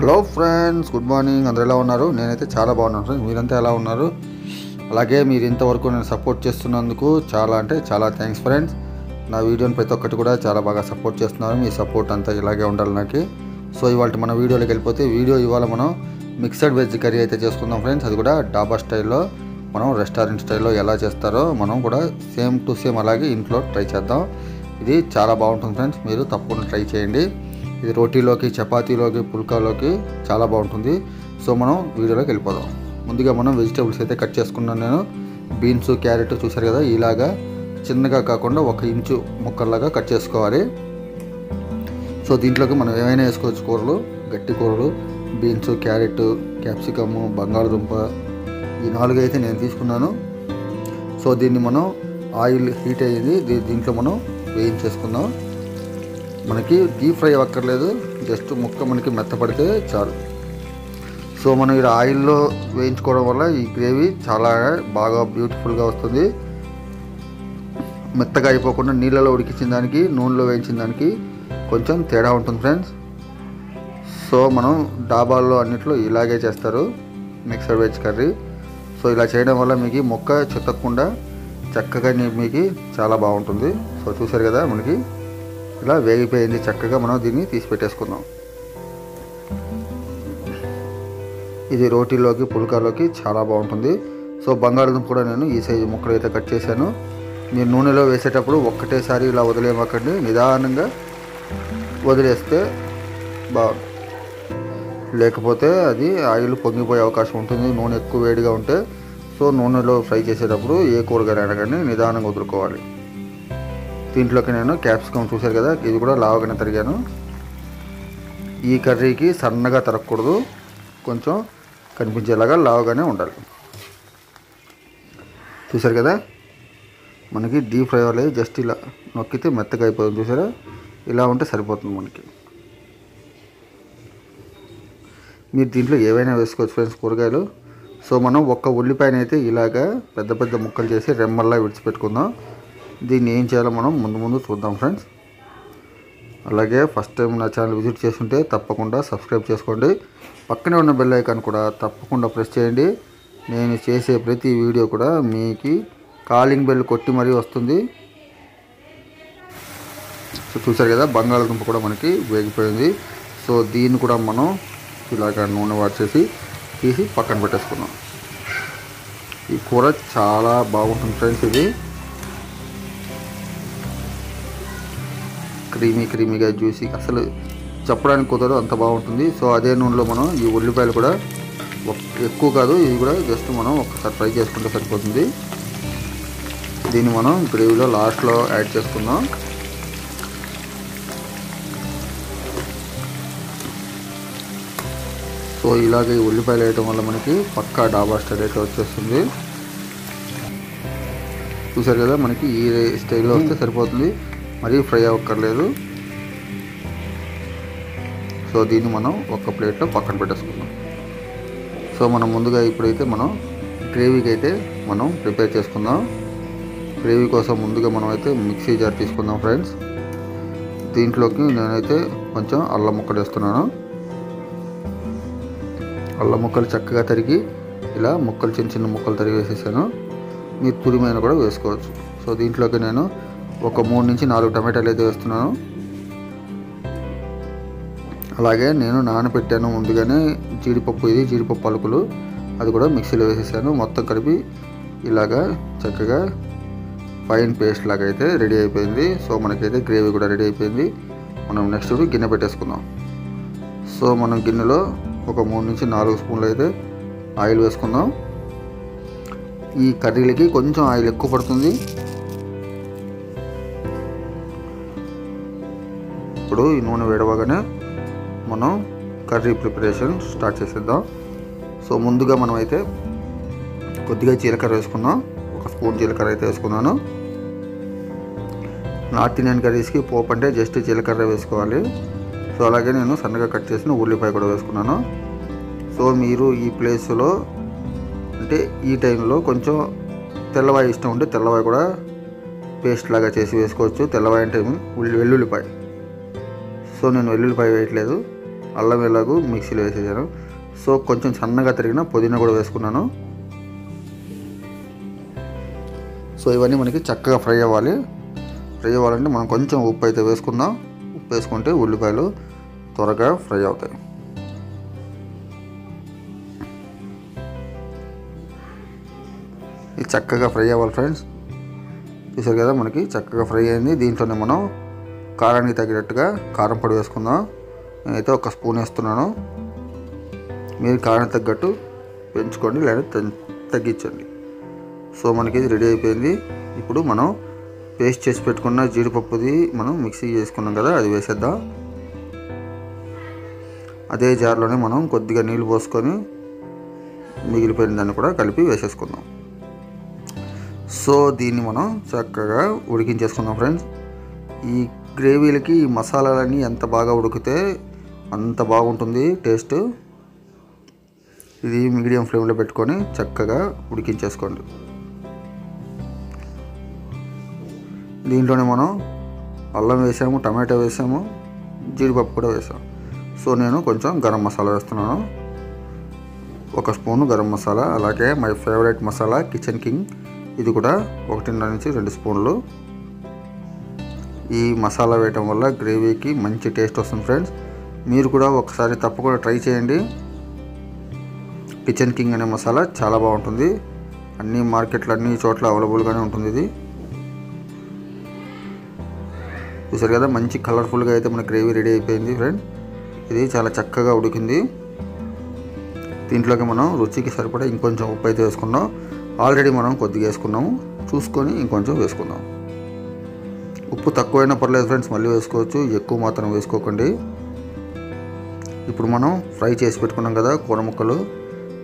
Hello friends good morning. అందరు ఎలా ఉన్నారు? నేనైతే చాలా బాగున్నాను ఫ్రెండ్స్. మీరంతా ఎలా ఉన్నారు? అలాగే మీరు ఇంతవరకు నేను సపోర్ట్ చేస్తున్నందుకు చాలా అంటే చాలా థ్యాంక్స్ ఫ్రెండ్స్. నా వీడియోని ప్రతి ఒక్కటి కూడా చాలా బాగా సపోర్ట్ చేస్తున్నారు. మీ సపోర్ట్ అంతా ఇలాగే ఉండాలి నాకు. సో ఇవాళ మన వీడియోలోకి వెళ్ళిపోతే వీడియో ఇవాళ మనం మిక్సడ్ వెజ్ కర్రీ అయితే చేసుకుందాం ఫ్రెండ్స్. అది కూడా డాబా స్టైల్లో మనం రెస్టారెంట్ స్టైల్లో ఎలా చేస్తారో మనం కూడా సేమ్ టు సేమ్ అలాగే ఇంట్లో ట్రై చేద్దాం. ఇది చాలా బాగుంటుంది ఫ్రెండ్స్. మీరు తప్పకుండా ట్రై చేయండి. ఇది రోటీలోకి చపాతీలోకి పుల్కాలోకి చాలా బాగుంటుంది. సో మనం వీడియోలోకి వెళ్ళిపోదాం. ముందుగా మనం వెజిటేబుల్స్ అయితే కట్ చేసుకున్నాను నేను. బీన్స్ క్యారెట్ చూసారు కదా ఇలాగా చిన్నగా కాకుండా ఒక ఇంచు ముక్కల్లాగా కట్ చేసుకోవాలి. సో దీంట్లోకి మనం ఏమైనా వేసుకోవచ్చు? కూరలు గట్టి కూరలు బీన్స్ క్యారెట్ క్యాప్సికము బంగాళదుంప ఈ నాలుగు అయితే నేను తీసుకున్నాను. సో దీన్ని మనం ఆయిల్ హీట్ అయ్యింది దీంట్లో మనం వేయించేసుకుందాం. మనకి డీప్ ఫ్రై అక్కర్లేదు జస్ట్ ముక్క మనకి మెత్తపడితే చాలు. సో మనం ఇక్కడ ఆయిల్లో వేయించుకోవడం వల్ల ఈ గ్రేవీ చాలా బాగా బ్యూటిఫుల్గా వస్తుంది. మెత్తగా అయిపోకుండా నీళ్ళలో ఉడికించిన దానికి నూనెలో వేయించిన దానికి కొంచెం తేడా ఉంటుంది ఫ్రెండ్స్. సో మనం డాబాల్లో అన్నిట్లో ఇలాగే చేస్తారు. Mixer veg curry. సో ఇలా చేయడం వల్ల మీకు మొక్క చెత్తకుండా చక్కగా మీకు చాలా బాగుంటుంది. సో చూసారు కదా మనకి? ఇలా వేగిపోయింది. చక్కగా మనం దీన్ని తీసి పెట్టేసుకుందాం. ఇది రోటీలోకి పుల్కాలోకి చాలా బాగుంటుంది. సో బంగాళదుంప కూడా నేను ఈ సైజు ముక్కలు అయితే కట్ చేశాను. మీరు నూనెలో వేసేటప్పుడు ఒక్కటేసారి ఇలా వదిలేయమాకండి. నిదానంగా వదిలేస్తే బాగుంటుంది లేకపోతే అది ఆయిల్ పొంగిపోయే అవకాశం ఉంటుంది. నూనె ఎక్కువ వేడిగా ఉంటే. సో నూనెలో ఫ్రై చేసేటప్పుడు ఏ కూరగాయలైనా కానీ నిదానంగా వదులుకోవాలి. దీంట్లోకి నేను క్యాప్సికమ్ చూశారు కదా ఇది కూడా లావగానే తరిగాను. ఈ కర్రీకి సన్నగా తరగకూడదు కొంచెం కనిపించేలాగా లావుగానే ఉండాలి. చూశారు కదా మనకి డీప్ ఫ్రై అవ్వాలి జస్ట్ ఇలా నొక్కితే మెత్తగా అయిపోతుంది చూసారా ఇలా ఉంటే సరిపోతుంది మనకి. మీరు దీంట్లో ఏవైనా వేసుకోవచ్చు ఫ్రెండ్స్ కూరగాయలు. సో మనం ఒక్క ఉల్లిపాయనైతే ఇలాగా పెద్ద పెద్ద ముక్కలు చేసి రెమ్మల్లా విడిచిపెట్టుకుందాం. దీన్ని ఏం చేయాలో మనం ముందు ముందు చూద్దాం ఫ్రెండ్స్. అలాగే ఫస్ట్ టైం నా ఛానల్ విజిట్ చేస్తుంటే తప్పకుండా సబ్స్క్రైబ్ చేసుకోండి. పక్కనే ఉన్న బెల్ ఐకాన్ కూడా తప్పకుండా ప్రెస్ చేయండి. నేను చేసే ప్రతి వీడియో కూడా మీకు కాలింగ్ బెల్ కొట్టి మరీ వస్తుంది. సో చూసారు కదా బంగాళదుంప కూడా మనకి వేగిపోయింది. సో దీన్ని కూడా మనం ఇలాగ నూనె వాడ్చేసి తీసి పక్కన పెట్టేసుకున్నాం ఈ కూర చాలా బాగుంటుంది ఫ్రెండ్స్ ఇది. క్రీమీ క్రీమీగా జ్యూసీ అసలు చెప్పడానికి కుదరదు అంత బాగుంటుంది. సో అదే నూనెలో మనం ఈ ఉల్లిపాయలు కూడా ఎక్కువ కాదు ఇది కూడా జస్ట్ మనం ఒకసారి ఫ్రై చేసుకుంటే సరిపోతుంది. దీన్ని మనం గ్రేవీలో లాస్ట్లో యాడ్ చేసుకుందాం. సో ఇలాగే ఈ ఉల్లిపాయలు వేయటం వల్ల మనకి పక్కా డాబా స్టైల్ అయితే వచ్చేస్తుంది. చూసారు కదా మనకి ఈ స్టైల్లో వస్తే సరిపోతుంది. మరీ ఫ్రై అవ్వక్కర్లేదు. సో దీన్ని మనం ఒక ప్లేట్లో పక్కన పెట్టేసుకుందాం. సో మనం ముందుగా ఇప్పుడైతే మనం గ్రేవీకి అయితే మనం ప్రిపేర్ చేసుకుందాం. గ్రేవీ కోసం ముందుగా మనం అయితే మిక్సీ జార్ తీసుకుందాం ఫ్రెండ్స్. దీంట్లోకి నేనైతే కొంచెం అల్లం ముక్కలు వేస్తున్నాను. అల్లం ముక్కలు చక్కగా తరిగి ఇలా ముక్కలు చిన్న చిన్న ముక్కలు తరిగి వేసేసాను. మీరు తురిమైన కూడా వేసుకోవచ్చు. సో దీంట్లోకి నేను ఒక మూడు నుంచి నాలుగు టమాటాలు అయితే వేస్తున్నాను. అలాగే నేను నానబెట్టాను ముందుగానే జీడిపప్పు ఇది జీడిపప్పు పలుకులు అది కూడా మిక్సీలో వేసేసాను. మొత్తం కలిపి ఇలాగా చక్కగా ఫైన్ పేస్ట్ లాగా అయితే రెడీ అయిపోయింది. సో మనకైతే గ్రేవీ కూడా రెడీ అయిపోయింది. మనం నెక్స్ట్ గిన్నె పెట్టేసుకుందాం. సో మనం గిన్నెలో ఒక మూడు నుంచి నాలుగు స్పూన్లు అయితే ఆయిల్ వేసుకుందాం. ఈ కర్రీలకి కొంచెం ఆయిల్ ఎక్కువ పడుతుంది. ఇప్పుడు ఈ నూనె వేడవగానే మనం కర్రీ ప్రిపరేషన్ స్టార్ట్ చేసేద్దాం. సో ముందుగా మనం అయితే కొద్దిగా జీలకర్ర వేసుకుందాం. ఒక స్పూన్ జీలకర్ర అయితే వేసుకున్నాను. నార్త్ ఇండియన్ కర్రీస్కి పోపు అంటే జస్ట్ జీలకర్ర వేసుకోవాలి. సో అలాగే నేను సన్నగా కట్ చేసిన ఉల్లిపాయ కూడా వేసుకున్నాను. సో మీరు ఈ ప్లేస్లో అంటే ఈ టైంలో కొంచెం తెల్లవాయి ఇష్టం ఉంటే తెల్లవాయి కూడా పేస్ట్ లాగా చేసి వేసుకోవచ్చు. తెల్లవాయి అంటే వెల్లుల్లిపాయ. సో నేను వెల్లుల్లిపాయ వేయట్లేదు. అల్లం వెల్లాగు మిక్సీలో వేసేసాను. సో కొంచెం సన్నగా తరిగిన పుదీనా కూడా వేసుకున్నాను. సో ఇవన్నీ మనకి చక్కగా ఫ్రై అవ్వాలి. ఫ్రై అవ్వాలంటే మనం కొంచెం ఉప్పు అయితే వేసుకుందాం. ఉప్పు వేసుకుంటే ఉల్లిపాయలు త్వరగా ఫ్రై అవుతాయి. ఇది చక్కగా ఫ్రై అవ్వాలి ఫ్రెండ్స్. చూసారు కదా మనకి చక్కగా ఫ్రై అయింది. దీంట్లోనే మనం కారానికి తగినట్టుగా కారం పొడి వేసుకుందాం. నేనైతే ఒక స్పూన్ వేస్తున్నాను. మీరు కారం తగ్గట్టు పెంచుకోండి లేదా తగ్- తగ్గించండి. సో మనకి ఇది రెడీ అయిపోయింది. ఇప్పుడు మనం పేస్ట్ చేసి పెట్టుకున్న జీడిపప్పుది మనం మిక్సీ చేసుకున్నాం కదా అది వేసేద్దాం. అదే జార్లోనే మనం కొద్దిగా నీళ్ళు పోసుకొని మిగిలిపోయిన దాన్ని కూడా కలిపి వేసేసుకుందాం. సో దీన్ని మనం చక్కగా ఉడికించేసుకుందాం ఫ్రెండ్స్. ఈ గ్రేవీలకి ఈ మసాలాలన్నీ ఎంత బాగా ఉడికితే అంత బాగుంటుంది టేస్ట్. ఇది మీడియం ఫ్లేమ్లో పెట్టుకొని చక్కగా ఉడికించేసుకోండి. దీంట్లోనే మనం అల్లం వేసాము టమాటో వేసాము జీడిపప్పు కూడా వేసాము సో నేను కొంచెం గరం మసాలా వేస్తున్నాను. ఒక స్పూను గరం మసాలా అలాగే my favourite masala Kitchen King. ఇది కూడా ఒకటిన్నర నుంచి రెండు స్పూన్లు. ఈ మసాలా వేయటం వల్ల గ్రేవీకి మంచి టేస్ట్ వస్తుంది ఫ్రెండ్స్. మీరు కూడా ఒకసారి తప్పకుండా ట్రై చేయండి. కిచెన్ కింగ్ అనే మసాలా చాలా బాగుంటుంది. అన్ని మార్కెట్లు అన్ని చోట్ల అవైలబుల్గానే ఉంటుంది ఇది. చూసారు కదా మంచి కలర్ఫుల్గా అయితే మన గ్రేవీ రెడీ అయిపోయింది ఫ్రెండ్ ఇది చాలా చక్కగా ఉడికింది. దీంట్లోకి మనం రుచికి సరిపడా ఇంకొంచెం ఉప్పు అయితే వేసుకున్నాం. ఆల్రెడీ మనం కొద్దిగా వేసుకున్నాము. చూసుకొని ఇంకొంచెం వేసుకుందాం. ఉప్పు తక్కువైనా పర్లేదు ఫ్రెండ్స్ మళ్ళీ వేసుకోవచ్చు. ఎక్కువ మాత్రం వేసుకోకండి. ఇప్పుడు మనం ఫ్రై చేసి పెట్టుకున్నాం కదా కూర ముక్కలు.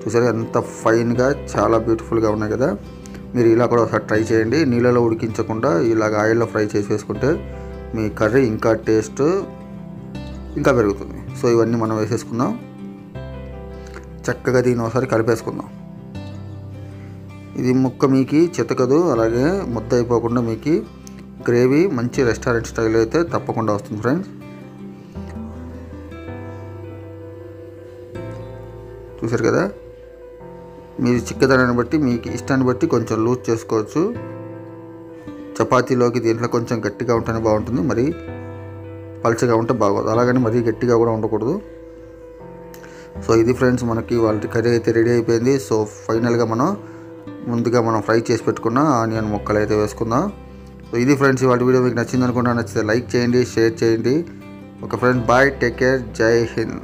చూసారా ఎంత ఫైన్గా చాలా బ్యూటిఫుల్గా ఉన్నాయి కదా. మీరు ఇలా కూడా ఒకసారి ట్రై చేయండి. నీళ్ళలో ఉడికించకుండా ఇలాగ ఆయిల్లో ఫ్రై చేసి వేసుకుంటే మీ కర్రీ ఇంకా టేస్ట్ ఇంకా పెరుగుతుంది. సో ఇవన్నీ మనం వేసేసుకుందాం. చక్కగా దీని ఒకసారి కలిపేసుకుందాం. ఇది ముక్క మీకు చితకదు అలాగే ముద్ద అయిపోకుండా మీకు గ్రేవీ మంచి రెస్టారెంట్ స్టైల్ అయితే తప్పకుండా వస్తుంది ఫ్రెండ్స్. చూసారు కదా? మీరు చిక్కదనాన్ని బట్టి మీకు ఇష్టాన్ని బట్టి కొంచెం లూజ్ చేసుకోవచ్చు. చపాతీలోకి దీంట్లో కొంచెం గట్టిగా ఉంటేనే బాగుంటుంది. మరి పల్చగా ఉంటే బాగోదు. అలాగని మరీ గట్టిగా కూడా ఉండకూడదు. సో ఇది ఫ్రెండ్స్ మనకి వాళ్ళ కర్రీ అయితే రెడీ అయిపోయింది. సో ఫైనల్గా మనం ముందుగా మనం ఫ్రై చేసి పెట్టుకున్న ఆనియన్ ముక్కలు అయితే వేసుకుందాం. సో ఇది ఫ్రెండ్స్ ఇవాళ వీడియో మీకు నచ్చింది అనుకుంటా నచ్చితే లైక్ చేయండి షేర్ చేయండి. ఒక ఫ్రెండ్ బాయ్ టేక్ కేర్ జై హింద్.